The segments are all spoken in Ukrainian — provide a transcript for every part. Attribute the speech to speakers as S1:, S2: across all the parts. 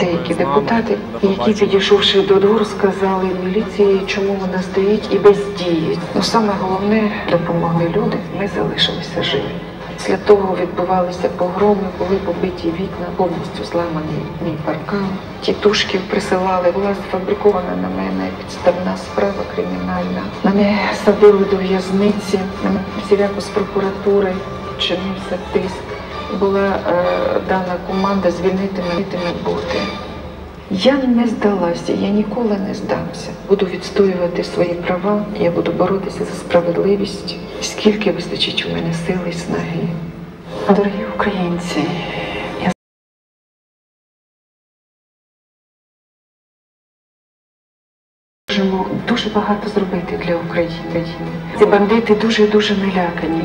S1: деякі депутати, які підійшовши до двору, сказали міліції, чому вона стоїть і бездіє. Ну саме головне допомогли люди. Ми залишилися живі. Після того відбувалися погроми, були побиті вікна, повністю зламаний мій паркан. Тітушків присилали, була сфабрикована на мене підставна справа кримінальна. Мене садили до в'язниці, мене всіляко з прокуратури чинився тиск. Була е, дана команда звільнити мене бути. Я не здалася, я ніколи не здамся. Буду відстоювати свої права, я буду боротися за справедливість, скільки вистачить у мене сили і снаги. Дорогі українці, дуже багато зробити для України. Ці бандити дуже дуже налякані.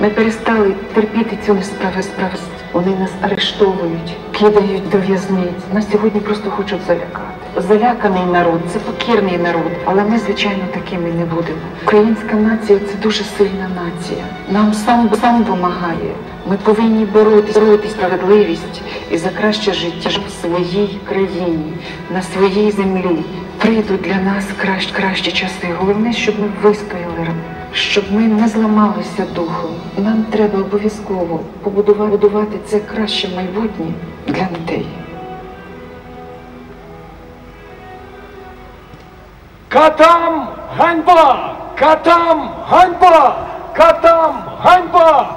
S1: Ми перестали терпіти цю несправедливість. Вони нас арештовують, кидають до в'язниць. Нас сьогодні просто хочуть залякати. Заляканий народ, це покірний народ, але ми, звичайно, такими не будемо. Українська нація це дуже сильна нація. Нам сам сам допомагає. Ми повинні боротися, боротися справедливість і за краще життя в своїй країні, на своїй землі. Прийдуть для нас кращ, кращі часи. Головне, щоб ми вистояли, щоб ми не зламалися духом. Нам треба обов'язково побудувати будувати це краще майбутнє для дітей.
S2: Катам ганьба! Катам ганьба! Катам ганьба!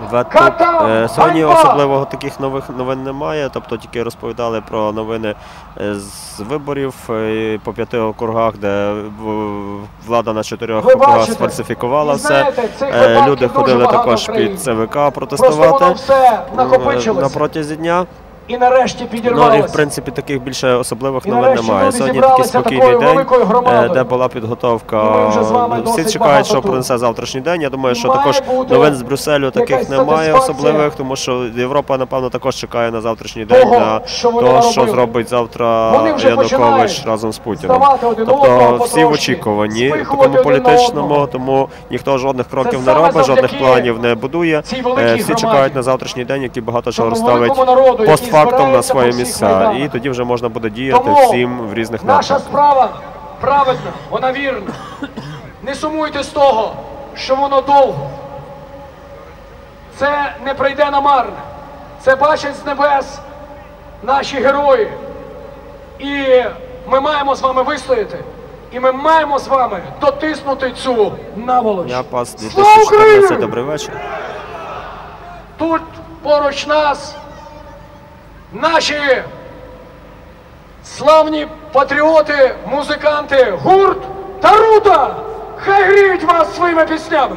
S3: Е, Сьогодні особливого таких нових новин немає, тобто тільки розповідали про новини е, з виборів е, по п'яти округах, де влада на чотирьох округах сфальсифікувала все. Люди ходили також під ЦВК протестувати на протязі дня.
S2: І нарешті
S3: Ну і в принципі таких більше особливих
S2: І
S3: новин немає. Сьогодні такий спокійний день, е, де була підготовка.
S2: Вами
S3: Всі чекають, що принесе завтрашній день. Я думаю, що також новин з Брюсселю таких немає особливих, тому що Європа, напевно, також чекає на завтрашній день на того, що зробить завтра Янукович разом з Путіним. Тобто всі в очікуванні, такому політичному, тому ніхто жодних кроків не робить, жодних планів не будує. Е, Всі чекають на завтрашній день, який багато чого розставить
S2: великому
S3: постфактом на свої місця. І тоді вже можна буде діяти
S2: Тому
S3: всім в різних
S2: наша справа праведна, вона вірна. Не сумуйте з того, що воно довго. Це не прийде намарне. Це бачать з небес наші герої. І ми маємо з вами вистояти. І ми маємо з вами дотиснути цю наволоч.
S3: Я пас
S2: Слава
S3: 2014, добрий вечір.
S2: Тут поруч нас наші славні патріоти, музиканти, гурт Тарута! Хай гріють вас своїми піснями!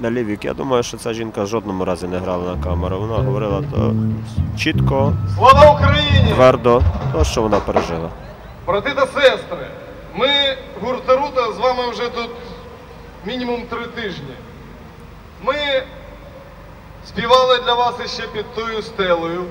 S3: Налівік, я думаю, що ця жінка в жодному разі не грала на камеру. Вона говорила то чітко,
S4: Слава Україні!
S3: твердо, то, що вона пережила.
S4: Брати та сестри, ми, гурт вами вже тут мінімум три тижні. Ми співали для вас іще під тою стелею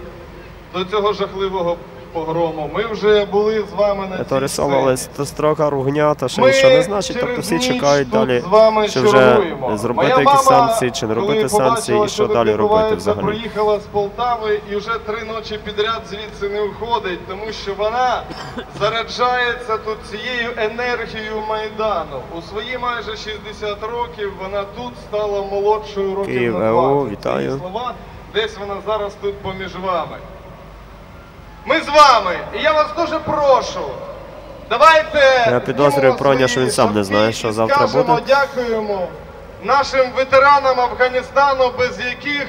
S4: до цього жахливого погрому. Ми вже були з вами на цій
S3: рисовали
S4: сцені.
S3: строка ругня, та ще нічого не значить, тобто всі чекають далі,
S4: з вами
S3: чи вже зробити якісь санкції, чи не робити санкції, і що далі робити взагалі.
S4: Приїхала з Полтави і вже три ночі підряд звідси не виходить, тому що вона заряджається тут цією енергією Майдану. У свої майже 60 років вона тут стала молодшою років
S3: Київ,
S4: на 20.
S3: вітаю.
S4: Ці слова, десь вона зараз тут поміж вами. Ми з вами, і я вас дуже прошу. Давайте
S3: Я підозрюю, Проня, що він сам не знає, що завтра
S4: скажемо
S3: буде.
S4: Дякуємо нашим ветеранам Афганістану, без яких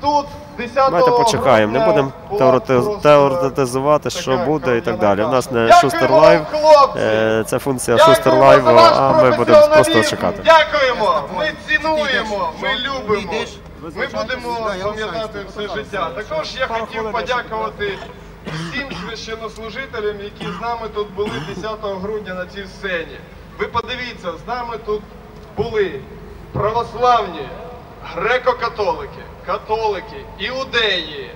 S4: тут 10
S3: Давайте почекаємо, не
S4: грудня
S3: будемо
S4: була просто
S3: теоретизувати, що
S4: така
S3: буде і так далі. У нас не. Шустер Лайв,
S4: хлопці!
S3: е, це функція
S4: Дякуємо
S3: Шустер
S4: за
S3: Лайву,
S4: ваш
S3: а ми будемо просто
S4: професіоналізм.
S3: чекати.
S4: Дякуємо, ми цінуємо, ми любимо. Ми будемо пам'ятати все життя. Також я хотів подякувати всім священнослужителям, які з нами тут були 10 грудня на цій сцені. Ви подивіться, з нами тут були православні, греко-католики, католики, іудеї.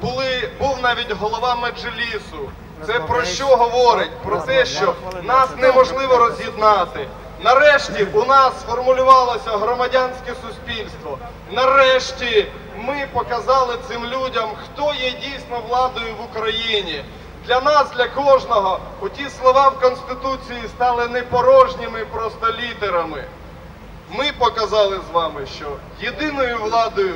S4: Були, був навіть голова Меджлісу. Це про що говорить? Про те, що нас неможливо роз'єднати. Нарешті у нас сформулювалося громадянське суспільство. Нарешті ми показали цим людям, хто є дійсно владою в Україні. Для нас, для кожного, оті слова в Конституції стали не порожніми просто літерами. Ми показали з вами, що єдиною владою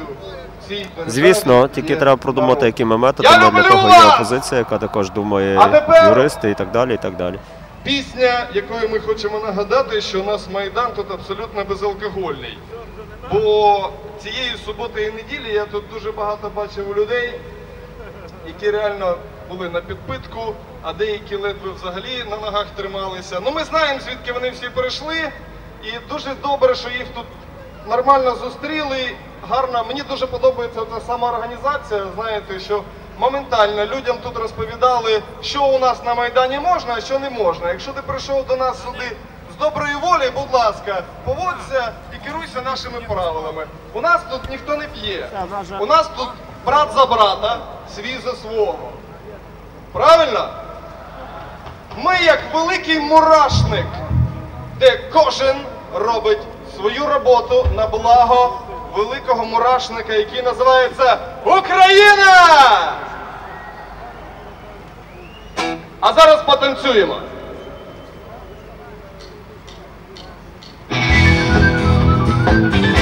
S4: цій
S3: Звісно, тільки треба продумати, якими методами
S4: Я
S3: для того є опозиція, яка також думає
S4: тепер-
S3: юристи і так далі. і так далі.
S4: Пісня, якою ми хочемо нагадати, що у нас Майдан тут абсолютно безалкогольний. Бо цієї суботи і неділі я тут дуже багато бачив людей, які реально були на підпитку, а деякі ледве взагалі на ногах трималися. Ну ми знаємо, звідки вони всі прийшли, і дуже добре, що їх тут нормально зустріли. Гарно, мені дуже подобається ця сама організація. Знаєте, що моментально людям тут розповідали, що у нас на Майдані можна, а що не можна. Якщо ти прийшов до нас сюди з доброї волі, будь ласка, поводься і керуйся нашими правилами. У нас тут ніхто не п'є. У нас тут брат за брата, свій за свого. Правильно? Ми як великий мурашник, де кожен робить свою роботу на благо великого мурашника, який називається Україна! А зараз потанцюємо. Ходить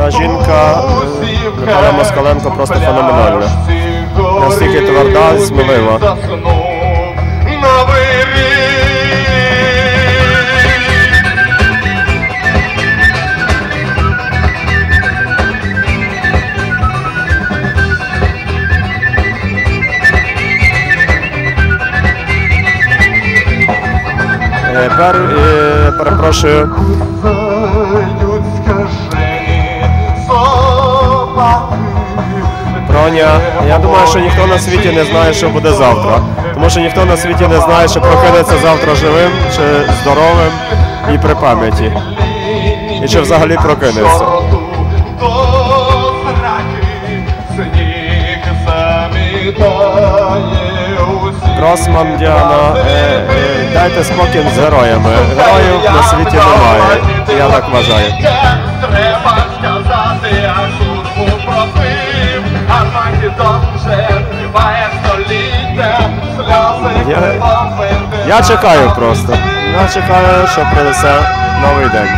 S3: Та жінка, Наталя Москаленко, просто феноменальна. Настільки тверда, смілива.
S4: заснув Новий рік.
S3: Е, Пер, е, перепрошую, Проня, я думаю, що ніхто на світі не знає, що буде завтра. Тому що ніхто на світі не знає, що прокинеться завтра живим чи здоровим і при пам'яті. І чи взагалі прокинеться. Кросман Діана, е, е, дайте спокій з героями. Героїв на світі немає. Я так вважаю.
S4: Треба сказати, а службу просив,
S3: Я- Я чекаю просто. Я чекаю, що принесе новий день.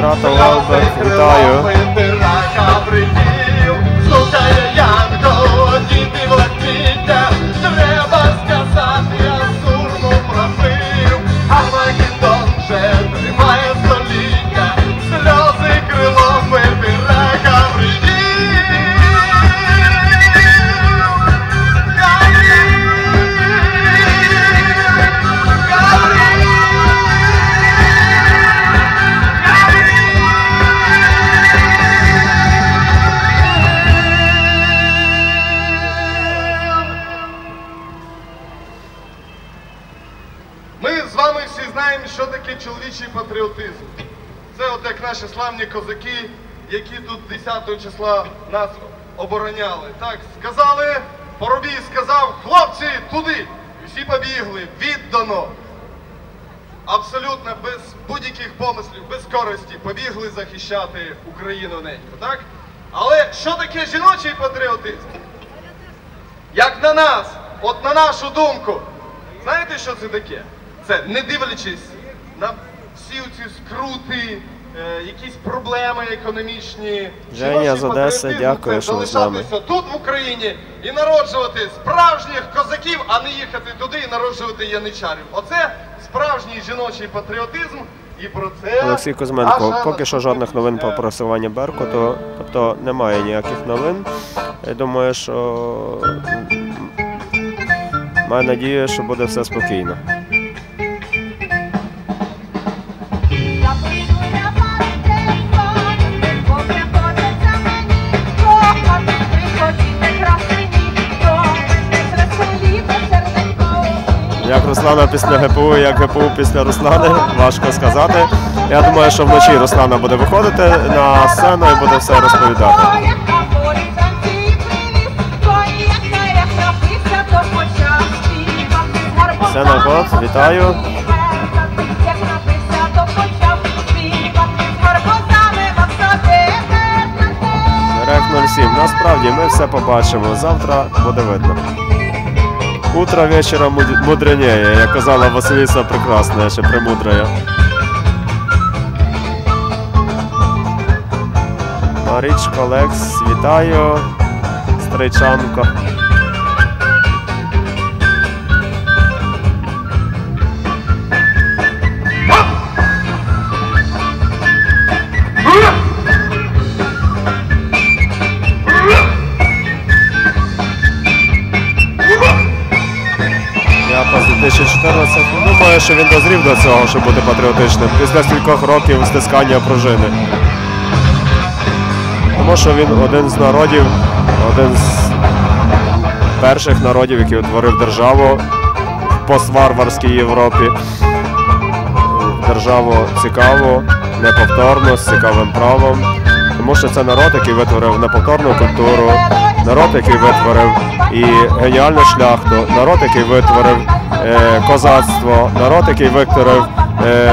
S4: Roto Albert, witaję. Чоловічий патріотизм. Це от як наші славні козаки, які тут 10 числа нас обороняли. Так, сказали, Поробій сказав, хлопці, туди! І всі побігли, віддано. Абсолютно без будь-яких помислів, без користі побігли захищати Україну неньку, так? Але що таке жіночий патріотизм? Як на нас, от на нашу думку, знаєте, що це таке? Це не дивлячись на всі ці скрути, е, якісь проблеми економічні.
S3: Женя
S4: жіночий
S3: з Одеси,
S4: патріотизм
S3: дякую,
S4: це
S3: що з нами.
S4: залишатися тут в Україні і народжувати справжніх козаків, а не їхати туди і народжувати яничарів. Оце справжній жіночий патріотизм. І про це
S3: Олексій Кузьменко,
S4: наша
S3: поки що жодних новин по
S4: наступна-
S3: просуванні Беркуту, тобто немає ніяких новин. Я думаю, що м, маю надію, що буде все спокійно. Як Руслана після ГПУ, як ГПУ після Руслани, важко сказати. Я думаю, що вночі Руслана буде виходити на сцену і буде все розповідати. Сцена Кот, вітаю. Рек 07. Насправді ми все побачимо. Завтра буде видно. Утро вечора муд- мудренее, як казала Василіса Прекрасна, ще премудрая. Марічко Лекс, вітаю. Стрийчанко. Що він дозрів до цього, щоб бути патріотичним. Після стількох років стискання пружини. Тому що він один з народів, один з перших народів, який утворив державу в постварварській Європі. Державу цікаву, неповторну, з цікавим правом. Тому що це народ, який витворив неповторну культуру, народ, який витворив і геніальну шляхту, народ, який витворив козацтво, народ, який витворив е,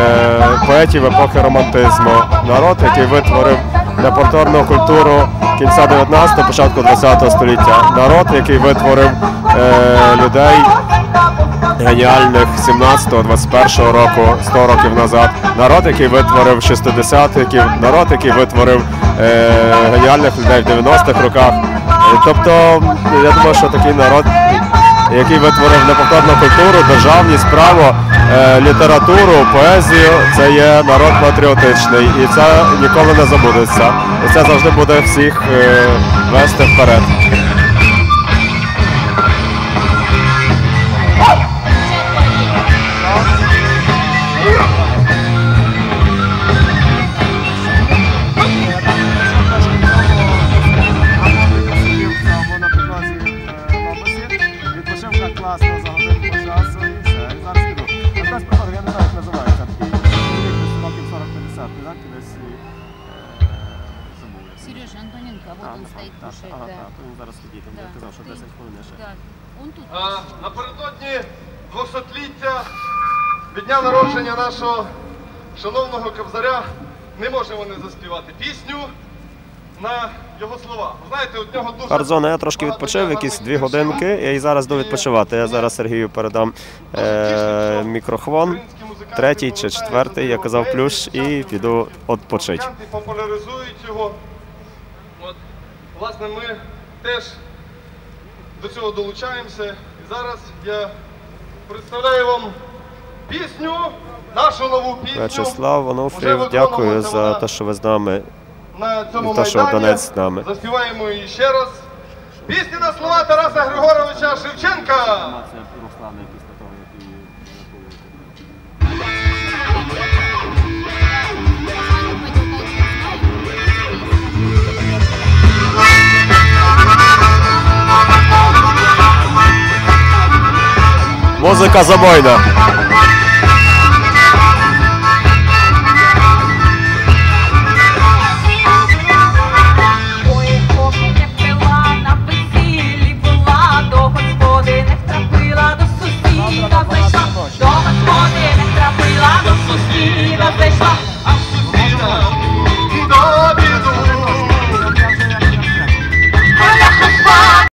S3: поетів епохи романтизму, народ, який витворив неповторну культуру кінця 19-го, початку 20-го століття, народ, який витворив е, людей геніальних 17-21 року, 100 років назад. Народ, який витворив шестидесятників, народ, який витворив е, геніальних людей в 90-х роках. Е, Тобто, я думаю, що такий народ, який витворив неповторну культуру, державність, право, е, літературу, поезію, це є народ патріотичний, і це ніколи не забудеться. І це завжди буде всіх е, вести вперед.
S4: Напередодні 200-ліття від дня народження нашого шановного кобзаря не можемо не заспівати пісню на його слова. Знаєте, от нього дуже
S3: Карзона, я трошки відпочив, якісь дві годинки. Я і зараз йду відпочивати. Я зараз Сергію передам е, мікрофон. Третій чи четвертий, я казав плюс, і піду відпочити.
S4: Популяризують його. От, власне, ми теж до цього долучаємося. І зараз я представляю вам пісню, нашу нову пісню.
S3: Вячеслав
S4: Вже
S3: дякую за те, що ви з нами.
S4: на цьому
S3: те, що
S4: майдані.
S3: Донець з нами.
S4: Заспіваємо її ще раз. Пісня на слова Тараса Григоровича Шевченка.
S5: Kazy Kazabojna.